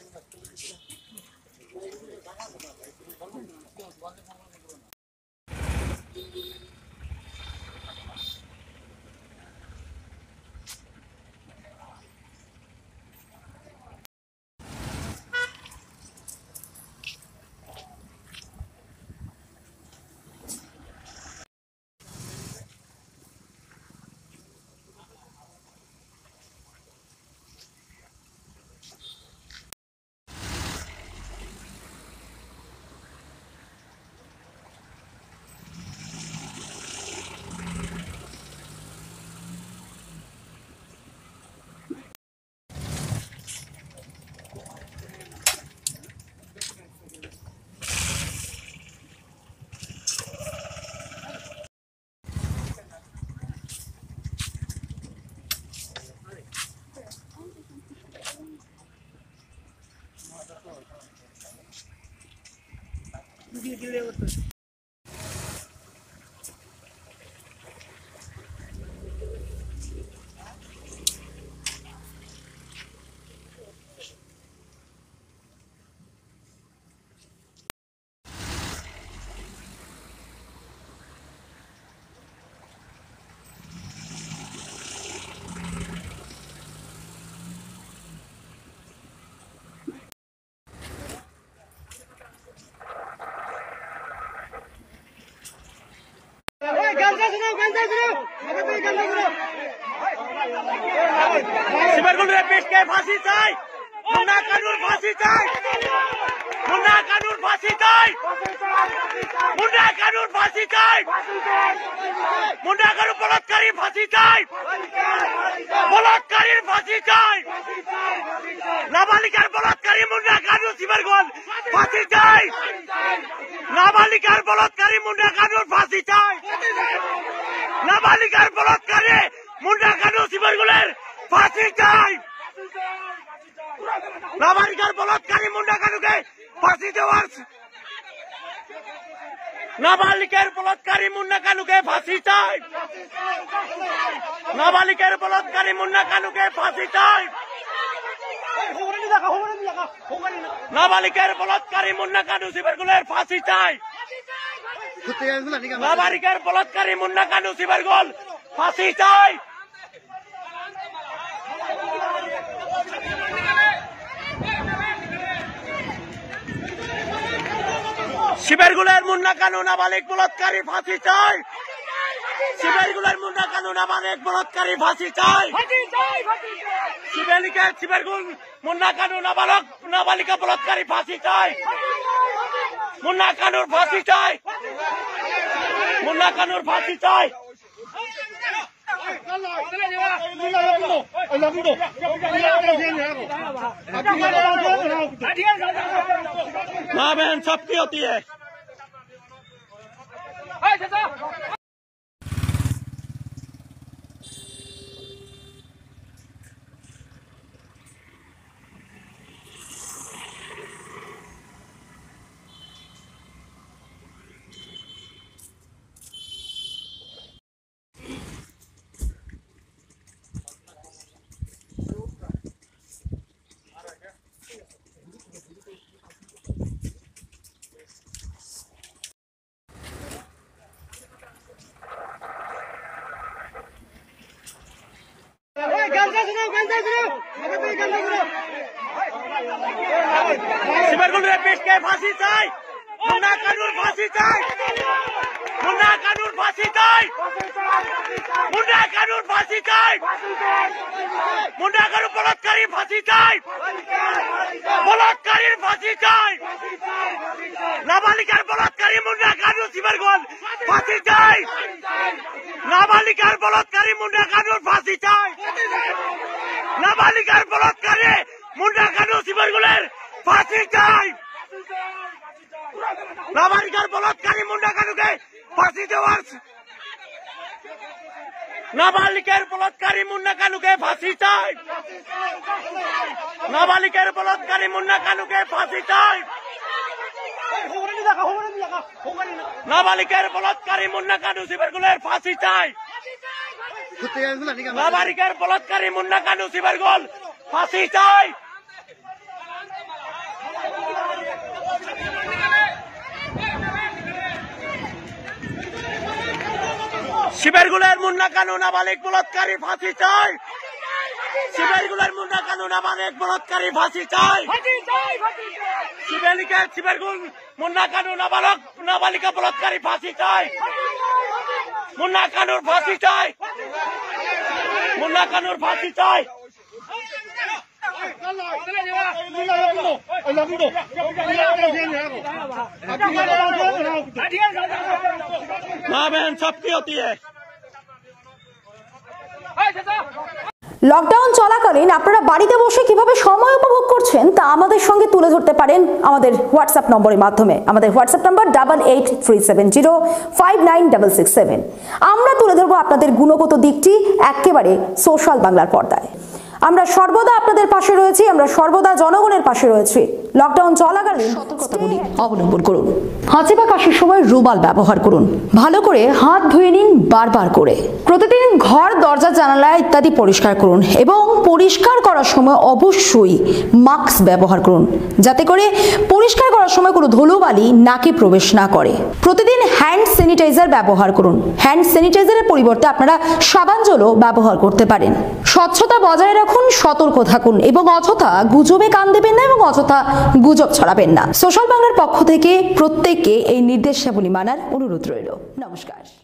Thank you. गिरगिले होतं সিবারগুল রেপিস্টকে ফাঁসি চাই। মুন্না কানুর ফাঁসি চাই। মুন্না কানুর ফাঁসি চাই। মুন্না কানুর ফাঁসি চাই। মুন্না কানুর বলৎকারী ফাঁসি চাই। বলৎকারীর ফাঁসি চাই। নাবালিকার বলৎকারী মুন্না কানু সিবারগুল ফাঁসি চাই। নাবালিকার বলৎকারী মুন্না কানুর ফাঁসি চাই। নাবালিকার বলৎকারী মুন্না কানু সিবারগুলের ফাঁসি চাই। নাবালিকার বলৎকারী মুন্ডা কানুকে ফাঁসি দেওয়ার নাবালিকের বলৎকারী মুন্না কানুকে ফাঁসি চাই। নাবালিকের বলৎকারী মুন্না কানুকে ফাঁসি চাই। নাবালিকের বলৎকারী মুন্না কানু সিবারগুলের ফাঁসি চাই। নাবালিকের বলৎকারী মুন্না কানু সিবারগুল ফাঁসি চাই। শিবেরগুলের মুন্না কানু নাবালিক বলৎকারী ফাঁসি চাই। শিবেরগুলের মুন্না কানু নাবালিক বলৎকারী ফাঁসি চাই। শিবেলিকা শিবেরগুল মুন্না কানু নাবালক, নাবালিকা বলৎকারী ফাঁসি চাই। মুন্না কানুর ফাঁসি চাই। মুন্না কানুর ফাঁসি চাই माँ बहन सबकी होती है রেপিস্টকে ফাঁসি চাই। মুন্না কানুর ফাঁসি চাই। মুন্না কানুর ফাঁসি চাই। মুন্না কানুর ফাঁসি চাই। মুন্না কানুর বলৎকারী ফাঁসি চাই। বলৎকারীর ফাঁসি চাই। নাবালিকার বলৎকারী মুন্না কানু সিবারগুল ফাঁসি চাই। নাবালিকার বলৎকারী মুন্না কানুর ফাঁসি চাই। নাবালিকার বলৎকারী মুন্না কানু সিবারগুলের ফাঁসি চাই। নাবালিকার বলৎকারী মুন্ডা কানুকে ফাঁসি দেওয়ার নাবালিকের বলৎকারী মুন্না কানুকে ফাঁসি চাই। নাবালিকের বলৎকারী মুন্না কানুকে ফাঁসি চাই। নাবালিকের বলৎকারী মুন্না কানু সিবারগুলের ফাঁসি চাই। নাবালিকের বলৎকারী মুন্না কানু সিবারগুল ফাঁসি চাই। শিবেরগুলের মুন্না কানু নাবালিক বলৎকারী ফাঁসি চাই। শিবেরগুলের মুন্না কানু নাবালিক বলৎকারী ফাঁসি চাই। শিবেলিকে শিবেরগুল মুন্না কানু নাবালক নাবালিকা বলৎকারী ফাঁসি চাই। মুন্না কানুর ফাঁসি চাই। মুন্না কানুর ফাঁসি চাই। माँ बहन सबकी होती है লকডাউন চলাকালীন আপনারা বাড়িতে বসে কিভাবে সময় উপভোগ করছেন তা আমাদের সঙ্গে তুলে ধরতে পারেন আমাদের হোয়াটসঅ্যাপ নম্বরের মাধ্যমে আমাদের WhatsApp number double eight three seven zero five nine double six seven আমরা তুলে ধরবো আপনাদের গুণগত দিকটি একেবারে সোশ্যাল বাংলার পর্দায় আমরা সর্বদা আপনাদের পাশে রয়েছি আমরা সর্বদা জনগণের পাশে রয়েছি। লকডাউন চলাকালীন সতর্কতাগুলি অবলম্বন করুন। হাঁচি বা কাশির সময় রুমাল ব্যবহার করুন। ভালো করে হাত ধুয়ে নিন বারবার করে। প্রতিদিন ঘর দরজা জানালা ইত্যাদি পরিষ্কার করুন এবং পরিষ্কার করার সময় অবশ্যই মাস্ক ব্যবহার করুন, যাতে করে পরিষ্কার করার সময় কোনো ধুলোবালি নাকে প্রবেশ না করে। প্রতিদিন হ্যান্ড স্যানিটাইজার ব্যবহার করুন। হ্যান্ড স্যানিটাইজারের পরিবর্তে আপনারা সাবান জলও ব্যবহার করতে পারেন। স্বচ্ছতা বজায় রাখুন, সতর্ক থাকুন এবং অযথা গুজবে কান দেবেন না এবং অযথা গুজব ছড়াবেন না। সোশ্যাল বাংলার পক্ষ থেকে প্রত্যেককে এই নির্দেশাবলী মানার অনুরোধ রইল। নমস্কার।